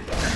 Everybody.